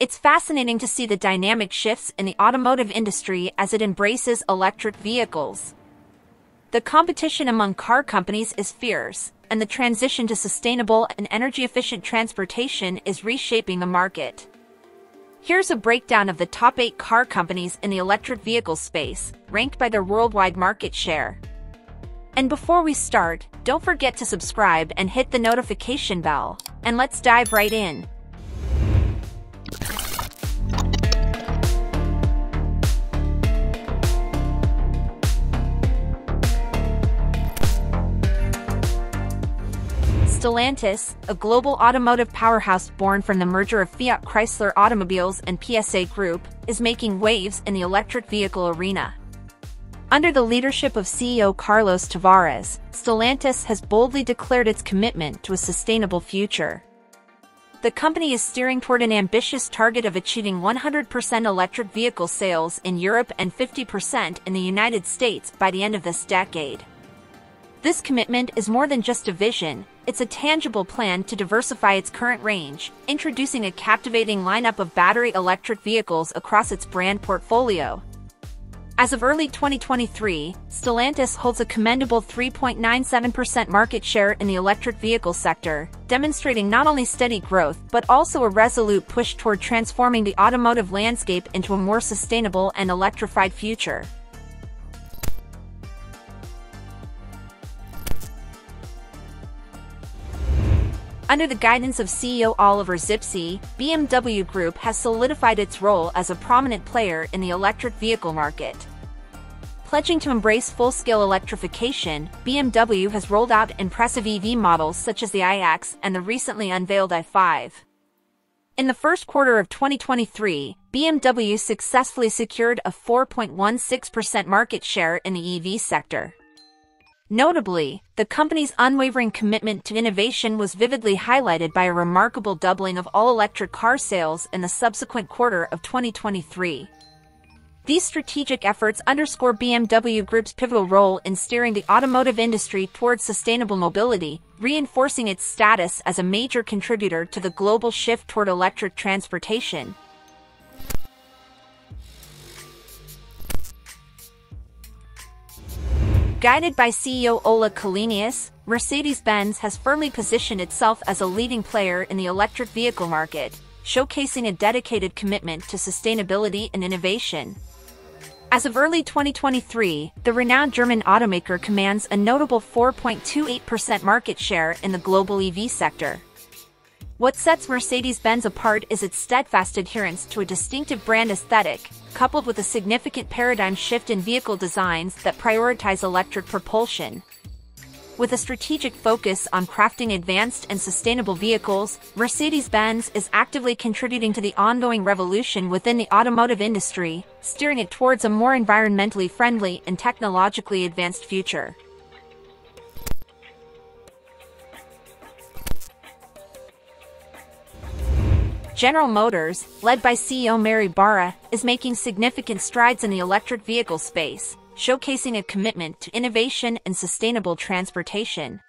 It's fascinating to see the dynamic shifts in the automotive industry as it embraces electric vehicles. The competition among car companies is fierce, and the transition to sustainable and energy-efficient transportation is reshaping the market. Here's a breakdown of the top 8 car companies in the electric vehicle space, ranked by their worldwide market share. And before we start, don't forget to subscribe and hit the notification bell. And let's dive right in. Stellantis, a global automotive powerhouse born from the merger of Fiat Chrysler Automobiles and PSA Group, is making waves in the electric vehicle arena. Under the leadership of CEO Carlos Tavares, Stellantis has boldly declared its commitment to a sustainable future. The company is steering toward an ambitious target of achieving 100% electric vehicle sales in Europe and 50% in the United States by the end of this decade. This commitment is more than just a vision, it's a tangible plan to diversify its current range, introducing a captivating lineup of battery electric vehicles across its brand portfolio. As of early 2023, Stellantis holds a commendable 3.97% market share in the electric vehicle sector, demonstrating not only steady growth but also a resolute push toward transforming the automotive landscape into a more sustainable and electrified future. Under the guidance of CEO Oliver Zipse, BMW Group has solidified its role as a prominent player in the electric vehicle market. Pledging to embrace full-scale electrification, BMW has rolled out impressive EV models such as the iX and the recently unveiled i5. In the first quarter of 2023, BMW successfully secured a 4.16% market share in the EV sector. Notably, the company's unwavering commitment to innovation was vividly highlighted by a remarkable doubling of all-electric car sales in the subsequent quarter of 2023. These strategic efforts underscore BMW Group's pivotal role in steering the automotive industry towards sustainable mobility, reinforcing its status as a major contributor to the global shift toward electric transportation. Guided by CEO Ola Källenius, Mercedes-Benz has firmly positioned itself as a leading player in the electric vehicle market, showcasing a dedicated commitment to sustainability and innovation. As of early 2023, the renowned German automaker commands a notable 4.28% market share in the global EV sector. What sets Mercedes-Benz apart is its steadfast adherence to a distinctive brand aesthetic, coupled with a significant paradigm shift in vehicle designs that prioritize electric propulsion. With a strategic focus on crafting advanced and sustainable vehicles, Mercedes-Benz is actively contributing to the ongoing revolution within the automotive industry, steering it towards a more environmentally friendly and technologically advanced future. General Motors, led by CEO Mary Barra, is making significant strides in the electric vehicle space, showcasing a commitment to innovation and sustainable transportation.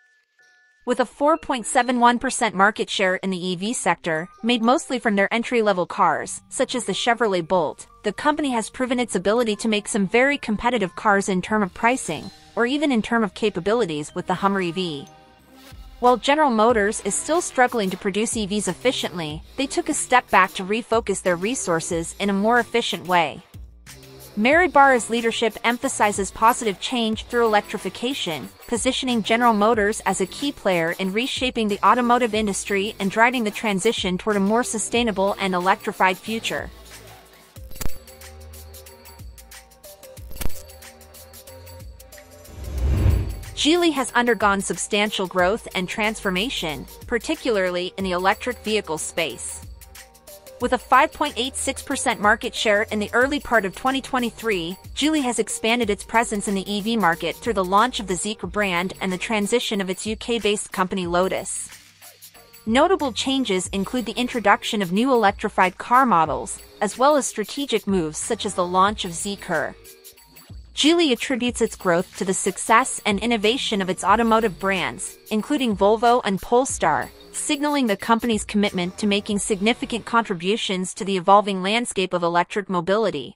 With a 4.71% market share in the EV sector, made mostly from their entry-level cars, such as the Chevrolet Bolt, the company has proven its ability to make some very competitive cars in term of pricing, or even in term of capabilities with the Hummer EV. While General Motors is still struggling to produce EVs efficiently, they took a step back to refocus their resources in a more efficient way. Mary Barra's leadership emphasizes positive change through electrification, positioning General Motors as a key player in reshaping the automotive industry and driving the transition toward a more sustainable and electrified future. Geely has undergone substantial growth and transformation, particularly in the electric vehicle space. With a 5.86% market share in the early part of 2023, Geely has expanded its presence in the EV market through the launch of the Zeekr brand and the transition of its UK-based company Lotus. Notable changes include the introduction of new electrified car models, as well as strategic moves such as the launch of Zeekr. Geely attributes its growth to the success and innovation of its automotive brands, including Volvo and Polestar, signaling the company's commitment to making significant contributions to the evolving landscape of electric mobility.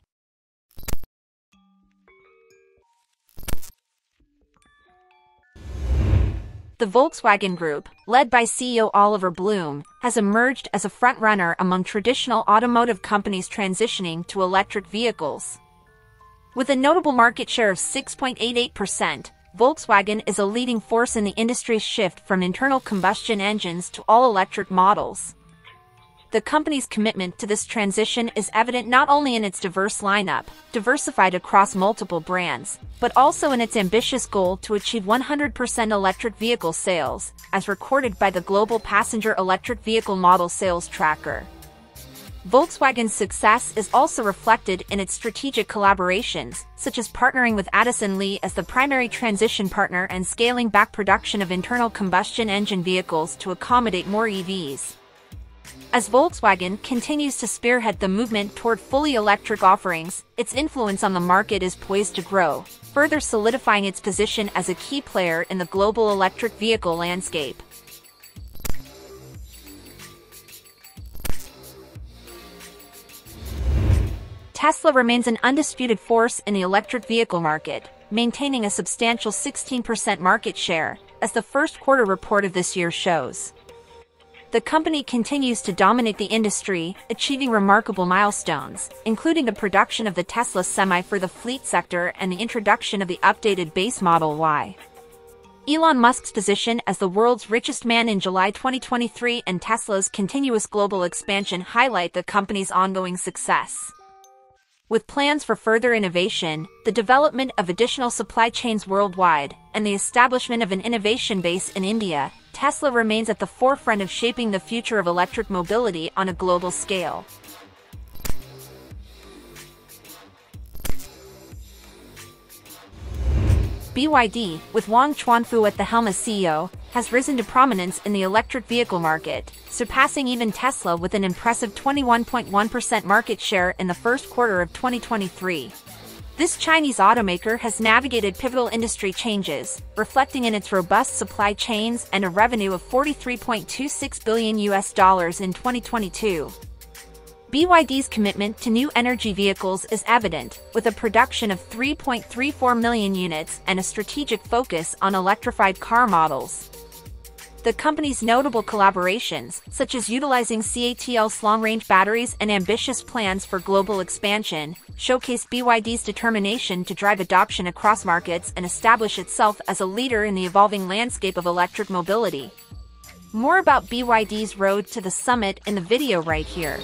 The Volkswagen Group, led by CEO Oliver Blume, has emerged as a frontrunner among traditional automotive companies transitioning to electric vehicles. With a notable market share of 6.88%, Volkswagen is a leading force in the industry's shift from internal combustion engines to all-electric models. The company's commitment to this transition is evident not only in its diverse lineup, diversified across multiple brands, but also in its ambitious goal to achieve 100% electric vehicle sales, as recorded by the Global Passenger Electric Vehicle Model Sales Tracker. Volkswagen's success is also reflected in its strategic collaborations, such as partnering with Addison Lee as the primary transition partner and scaling back production of internal combustion engine vehicles to accommodate more EVs. As Volkswagen continues to spearhead the movement toward fully electric offerings, its influence on the market is poised to grow, further solidifying its position as a key player in the global electric vehicle landscape. Tesla remains an undisputed force in the electric vehicle market, maintaining a substantial 16% market share, as the first quarter report of this year shows. The company continues to dominate the industry, achieving remarkable milestones, including the production of the Tesla Semi for the fleet sector and the introduction of the updated base model Y. Elon Musk's position as the world's richest man in July 2023 and Tesla's continuous global expansion highlight the company's ongoing success. With plans for further innovation, the development of additional supply chains worldwide, and the establishment of an innovation base in India, Tesla remains at the forefront of shaping the future of electric mobility on a global scale. BYD, with Wang Chuanfu at the helm as CEO, has risen to prominence in the electric vehicle market, surpassing even Tesla with an impressive 21.1% market share in the first quarter of 2023. This Chinese automaker has navigated pivotal industry changes, reflecting in its robust supply chains and a revenue of 43.26 billion US dollars in 2022. BYD's commitment to new energy vehicles is evident, with a production of 3.34 million units and a strategic focus on electrified car models. The company's notable collaborations, such as utilizing CATL's long-range batteries and ambitious plans for global expansion, showcase BYD's determination to drive adoption across markets and establish itself as a leader in the evolving landscape of electric mobility. More about BYD's road to the summit in the video right here.